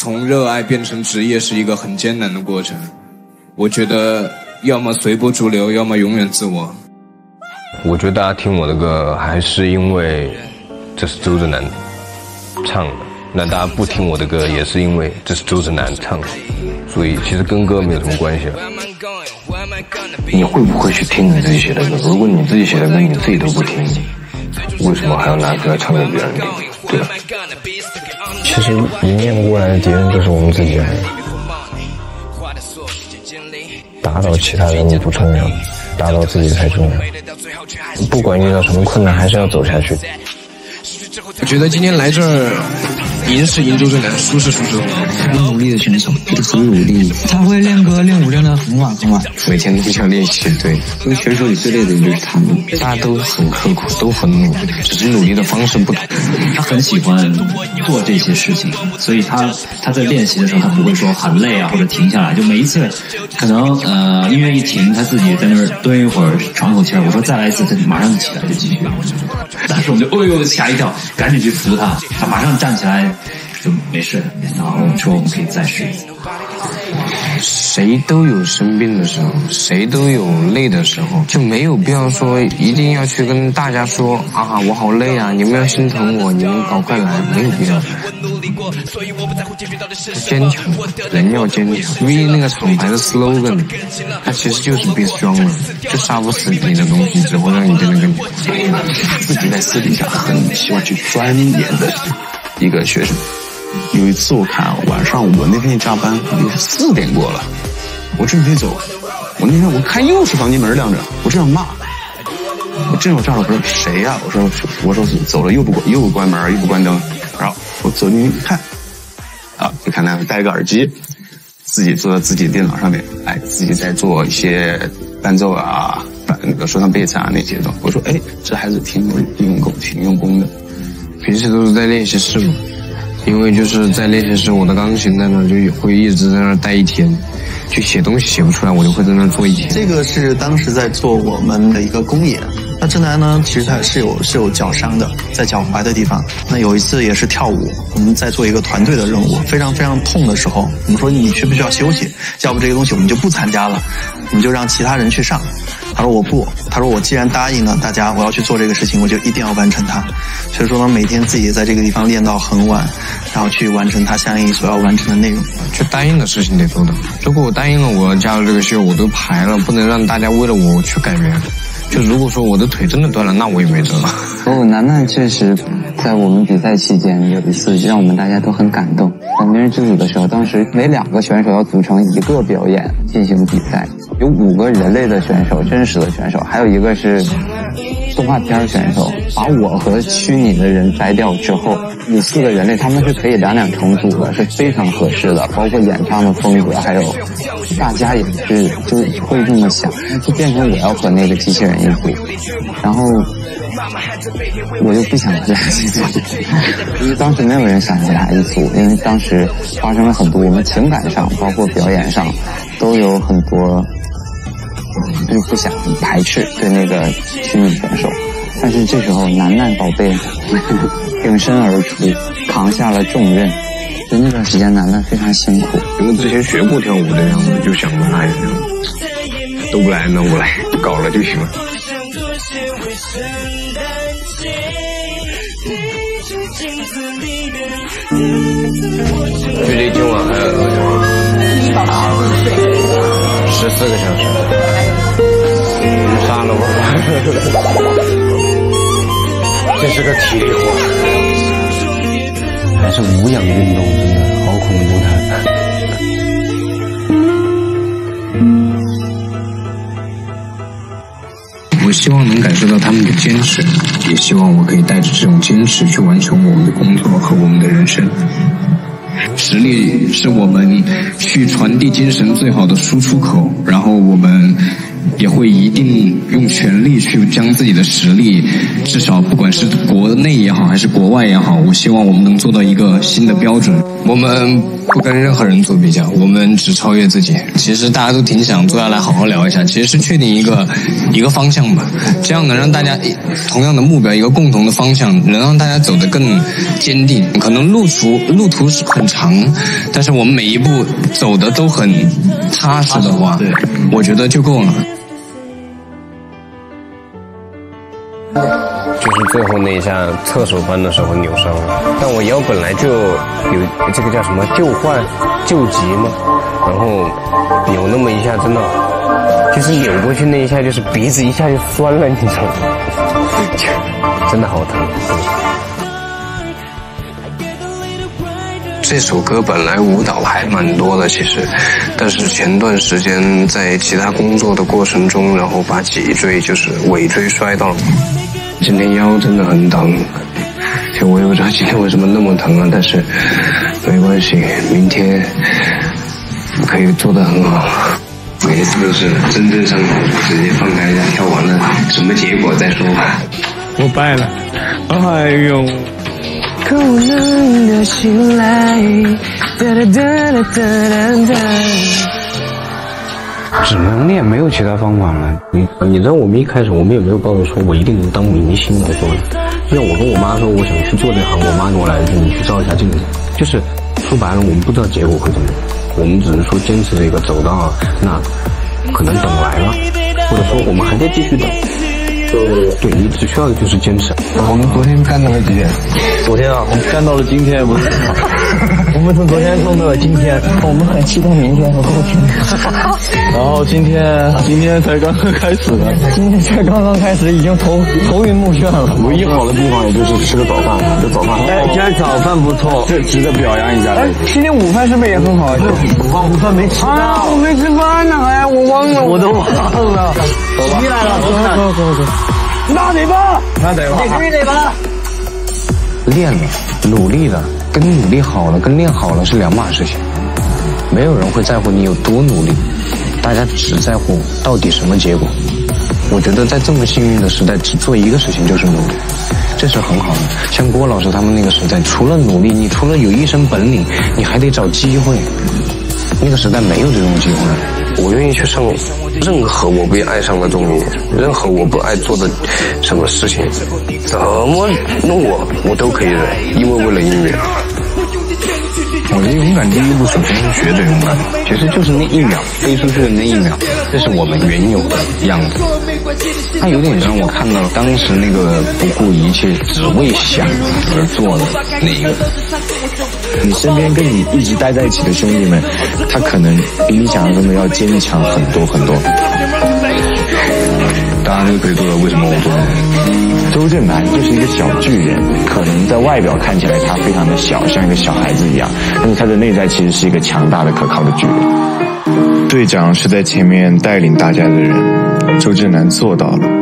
从热爱变成职业是一个很艰难的过程。我觉得要么随波逐流，要么永远自我。我觉得大家听我的歌还是因为这是周震南唱的，那大家不听我的歌也是因为这是周震南唱的，所以其实跟歌没有什么关系了。你会不会去听你自己写的歌？如果你自己写的歌你自己都不听，为什么还要拿出来唱给别人听？对吧？其实迎面过来的敌人就是我们自己人，打倒其他人不重要，打倒自己才重要。不管遇到什么困难，还是要走下去。我觉得今天来这儿，赢是赢周震南，输是输周。很努力的选手，很努力。他会练歌练舞练得很晚很晚，每天都想练习。对，因为选手里最累的人就是他们，大家都很刻苦，都很努力，只是努力的方式不同。他很喜欢做这些事情，所以他他在练习的时候，他不会说很累啊或者停下来。就每一次，可能呃音乐一停，他自己在那儿蹲一会儿，喘口气儿。我说再来一次，他马上就起来就继续。当时我们就哎呦吓一跳，赶紧去扶他，他马上站起来就没事，然后说我们可以再试一次。谁都有生病的时候，谁都有累的时候，就没有必要说一定要去跟大家说啊，我好累啊，你们要心疼我，你们赶快来，没有必要。坚强，人要坚强。V 那个厂牌的 slogan，它其实就是 be strong，就杀不死你的东西，只会让你变得更强。自己在私底下很喜欢去钻研的一个学生。有一次我看晚上我那天加班，也是四点过了，我准备走，我那天我看又是房间门亮着，我正要骂，我正要炸了，我说谁呀？我说我说走了又不关又不关门又不关灯，然后我走进去一看，啊，就看他戴个耳机，自己坐在自己电脑上面，哎，自己在做一些伴奏啊，那个说唱贝斯啊那些的。我说哎，这孩子挺有用功，挺用功的，平时都是在练习室嘛。因为就是在练习室，我的钢琴在那就会一直在那待一天，就写东西写不出来，我就会在那坐一天。这个是当时在做我们的一个公演，那正南呢，其实他是有是有脚伤的，在脚踝的地方。那有一次也是跳舞，我们在做一个团队的任务，非常非常痛的时候，我们说你需不需要休息？要不这个东西我们就不参加了，你就让其他人去上。他说我不，他说我既然答应了大家，我要去做这个事情，我就一定要完成它。所以说呢，每天自己在这个地方练到很晚，然后去完成他相应所要完成的内容。就答应的事情得做到。如果我答应了我要加入这个秀，我都排了，不能让大家为了我去改变。就如果说我的腿真的断了，那我也没辙了。哦，楠楠确实在我们比赛期间有一次让我们大家都很感动。在《明日之子》的时候，当时每两个选手要组成一个表演进行比赛，有五个人类的选手，真实的选手，还有一个是动画片选手。把我和虚拟的人摘掉之后，你四个人类他们是可以两两重组的，是非常合适的。包括演唱的风格，还有大家也是就会这么想，就变成我要和那个机器人一组，然后我就不想和他一组，因为当时没有人想和他一组，因为当时发生了很多我们情感上，包括表演上，都有很多就不想排斥对那个虚拟选手。但是这时候，楠楠宝贝 挺身而出，扛下了重任。就那段时间，楠楠非常辛苦。因为之前学过跳舞的样子，就想跟他一样。都不来，那我来搞了就行了。距离今晚还有多久？十四个小时。这是个体力活，还是无氧运动，真的好恐怖的。我希望能感受到他们的坚持，也希望我可以带着这种坚持去完成我们的工作和我们的人生。实力是我们去传递精神最好的输出口，然后我们也会一定用全力去将自己的实力，至少不管是国内也好，还是国外也好，我希望我们能做到一个新的标准。我们不跟任何人做比较，我们只超越自己。其实大家都挺想坐下来好好聊一下，其实是确定一个一个方向吧，这样能让大家同样的目标，一个共同的方向，能让大家走得更坚定。可能路途路途是很长，但是我们每一步走的都很踏实的话，我觉得就够了。就是最后那一下侧手翻的时候扭伤了，但我腰本来就有这个叫什么旧患旧疾嘛，然后扭那么一下，真的就是扭过去那一下，就是鼻子一下就酸了，你知道吗？真的好疼。这首歌本来舞蹈还蛮多的，其实，但是前段时间在其他工作的过程中，然后把脊椎就是尾椎摔到了，今天腰真的很疼，就我也不知道今天为什么那么疼啊，但是没关系，明天可以做得很好。每一次都是真正上台直接放开一下跳完了，什么结果再说吧。我败了，哎呦。可我能的醒来，哒哒哒哒哒哒。只能练，没有其他方法了。你你知道，我们一开始我们也没有抱着说我一定能当明星来做的。就像我跟我妈说我想去做这行，我妈给我来一句你去照一下镜子。就是说白了，我们不知道结果会怎么样，我们只是说坚持这个走到那，可能等来了，或者说我们还在继续等。对你只需要的就是坚持。我们昨天干到了几点？昨天啊，我们干到了今天，不是？我们从昨天弄到了今天，我们很期待明天和后天。然后今天今天才刚刚开始呢，今天才刚刚开始，已经头头晕目眩了。唯一好的地方也就是吃个早饭，这早饭。哎，今天早饭不错，这值得表扬一下。哎，今天午饭是不是也很好？午饭午饭没吃啊，我没吃饭呢，哎，我忘了，我都忘了。起来了，走走走走。那得吧，那得吧，必须得吧。练了，努力了，跟努力好了，跟练好了是两码事情。没有人会在乎你有多努力，大家只在乎到底什么结果。我觉得在这么幸运的时代，只做一个事情就是努力，这是很好的。像郭老师他们那个时代，除了努力，你除了有一身本领，你还得找机会。那个时代没有这种机会，我愿意去上任何我不爱上的综艺，任何我不爱做的什么事情，怎么弄我我都可以忍，因为为了音乐。我觉得勇敢第一步首先是学着勇敢，其实就是那一秒飞出去的那一秒，这是我们原有的样子。它有点让我看到了当时那个不顾一切只为想而做的那一个。你身边跟你一直待在一起的兄弟们，他可能比你想象中的要坚强很多很多。大家都可以做到，为什么我做不到？周震南就是一个小巨人，可能在外表看起来他非常的小，像一个小孩子一样，但是他的内在其实是一个强大的、可靠的巨人。队长是在前面带领大家的人，周震南做到了。